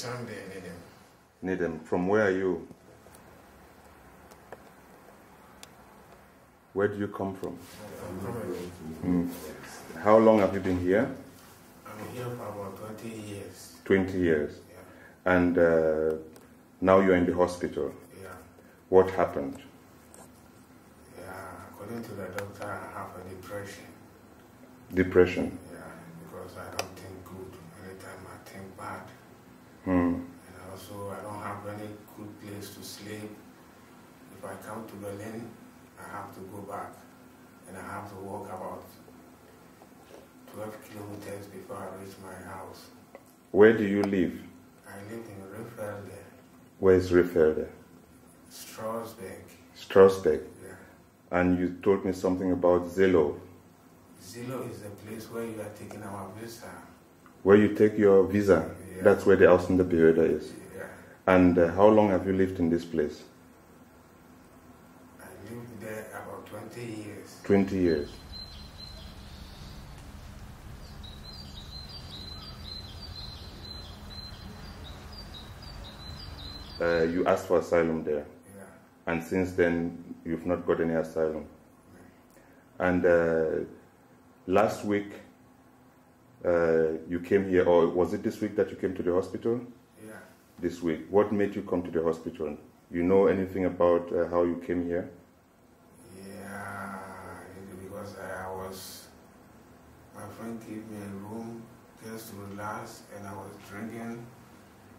there, Needham. Needham. From where are you? Where do you come from Mm. How long have you been here? I'm here for about 20 years. 20 years. Yeah, And uh, now you're in the hospital. yeah, What happened? yeah. According to the doctor, I have a depression. Depression. Yeah, because I don't think good. Anytime I think bad. Hmm. And also, I don't have any good place to sleep. If I come to Berlin, I have to go back. And I have to walk about 12 kilometers before I reach my house. Where do you live? I live in Rehfelde, Where is Rehfelde? Strausberg. Strausberg. Yeah. And you told me something about Seelow. Seelow is the place where you are taking our visa. Where you take your visa. Yeah. That's where the the Ausländerbehörde is. Yeah. And uh, how long have you lived in this place? I lived there about 20 years. 20 years. Uh, you asked for asylum there, Yeah. and since then you've not got any asylum. And uh, last week uh, you came here, or was it this week that you came to the hospital? Yeah. This week. What made you come to the hospital? You know anything about uh, how you came here? Yeah. Because I was, my friend gave me a room just to relax, and I was drinking,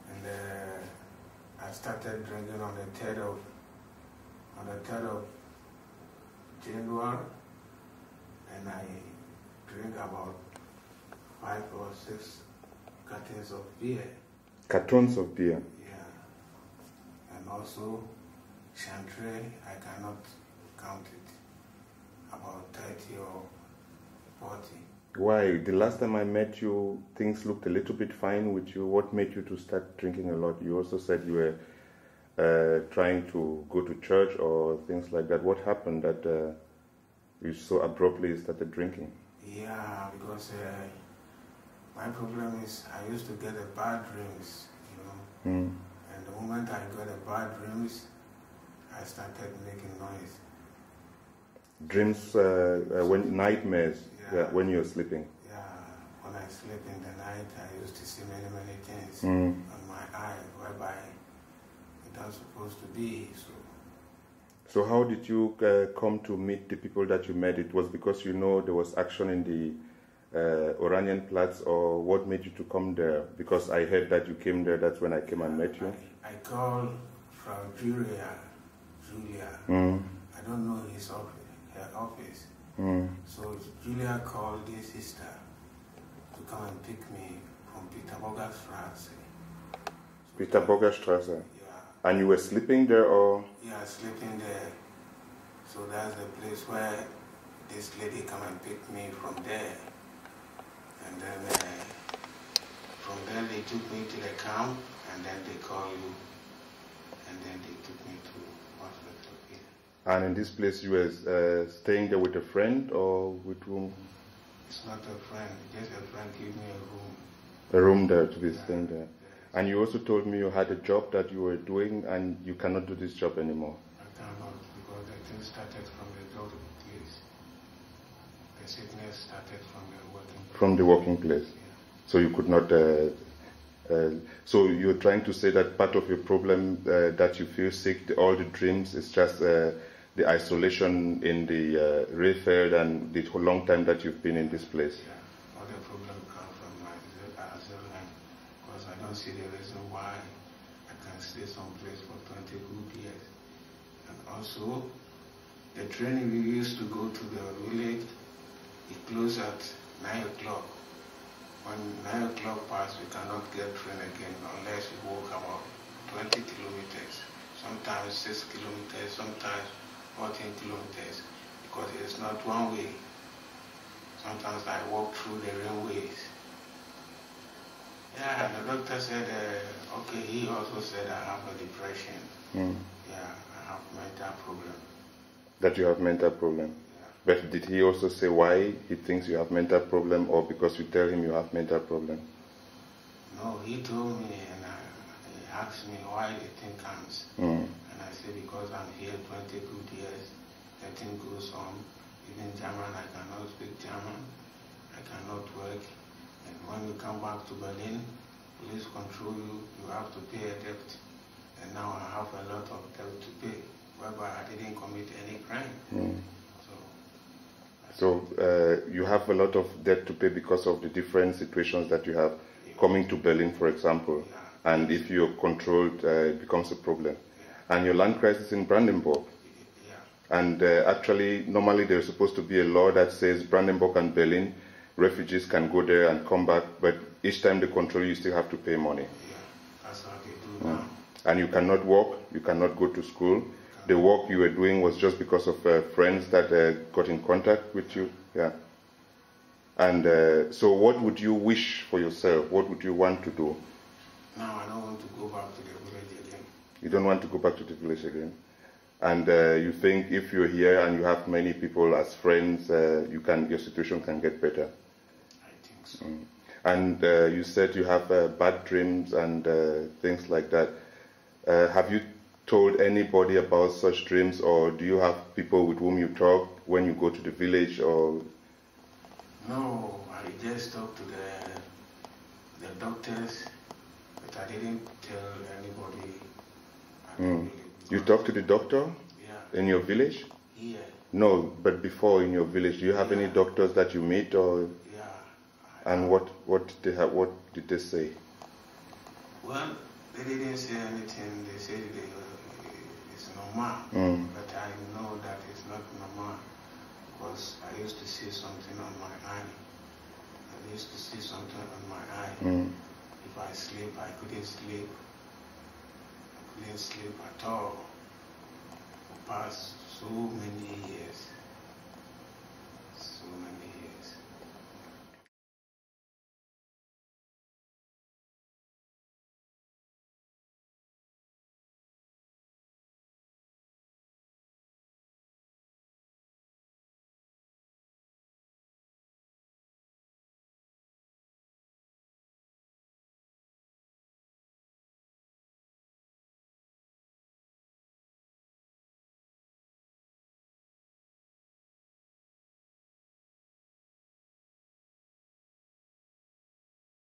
and uh, I started drinking on the 3rd of, on the 3rd of January, and I drink about five or six cartons of beer. Cartons of beer. Yeah. And also, Chantre, I cannot count it. About 30 or 40. Why? The last time I met you, things looked a little bit fine with you. What made you to start drinking a lot? You also said you were uh, trying to go to church or things like that. What happened that uh, you so abruptly started drinking? Yeah, because uh, my problem is I used to get a bad dreams, you know. Mm. And the moment I got a bad dreams, I started making noise. Dreams, uh, uh, when nightmares, Yeah. yeah, when you're sleeping. Yeah, when I sleep in the night, I used to see many, many things Mm. on my eye, whereby it was supposed to be. So So how did you uh, come to meet the people that you met? It was because you know there was action in the uh, Oranienplatz, or what made you to come there? Because I heard that you came there. That's when I came and met you. I, I called from Julia, Julia. Mm. I don't know his office, her office. Mm. So Julia called his sister to come and pick me from Peter Straße. Petersburgerstrasse. Yeah, And you were sleeping there, or yeah, sleeping there. So that's the place where this lady come and pick me from there. And then uh, from there they took me to the camp, and then they call you, and then they took me to here. and in this place you were uh, staying there with a friend or with whom? It's not a friend, just a friend gave me a room. A room there to be staying there. And you also told me you had a job that you were doing and you cannot do this job anymore. I cannot because the thing started from the job place. The sickness started from the working place. From the working place. Yeah. So you could not. Uh, uh, so you're trying to say that part of your problem uh, that you feel sick, the, all the dreams, is just uh, the isolation in the uh, Rehfelde and the long time that you've been in this place. Yeah. All the problem comes from my asylum because I don't see the reason why I can stay someplace for 20 good years. And also, the training we used to go to the village, it closed at 9 o'clock. When 9 o'clock passes, we cannot get train again unless we walk about 20 kilometers, sometimes 6 kilometers, sometimes 14 kilometers, because it's not one way. Sometimes I walk through the railways. Yeah, the doctor said, uh, okay, he also said I have a depression. Mm. Yeah, I have mental problem. That you have mental problem. But did he also say why he thinks you have mental problem or because you tell him you have mental problem? No, he told me and I, asked me why the thing comes. Mm. And I said, because I'm here 20 good years, the thing goes on. Even German, I cannot speak German. I cannot work. And when you come back to Berlin, police control you, you have to pay a debt. And now I have a lot of debt to pay, whereby I didn't commit any crime. Mm. So, uh, you have a lot of debt to pay because of the different situations that you have coming to Berlin, for example. And if you're controlled, uh, it becomes a problem. And your Landkreis in Brandenburg. And uh, actually, normally there's supposed to be a law that says Brandenburg and Berlin, refugees can go there and come back, but each time they control you, you still have to pay money. Yeah, that's what they do now. And you cannot work, you cannot go to school. The work you were doing was just because of uh, friends that uh, got in contact with you. Yeah. And uh, so, what would you wish for yourself? What would you want to do? Now I don't want to go back to the village again. You don't want to go back to the village again. And uh, you think if you're here and you have many people as friends, uh, you can your situation can get better. I think so. And uh, you said you have uh, bad dreams and uh, things like that. Uh, have you told anybody about such dreams, or do you have people with whom you talk when you go to the village? Or No, I just talked to the the doctors, but I didn't tell anybody. Mm. you talk to the doctor Yeah, in your village? here, No, but before in your village, do you have any doctors that you meet, or yeah. And what what did they have? What did they say? Well, they didn't say anything. They said they, uh, it's normal, Mm. but I know that it's not normal because I used to see something on my eye. I used to see something on my eye. Mm. If I sleep, I couldn't sleep. I couldn't sleep at all for past so many years.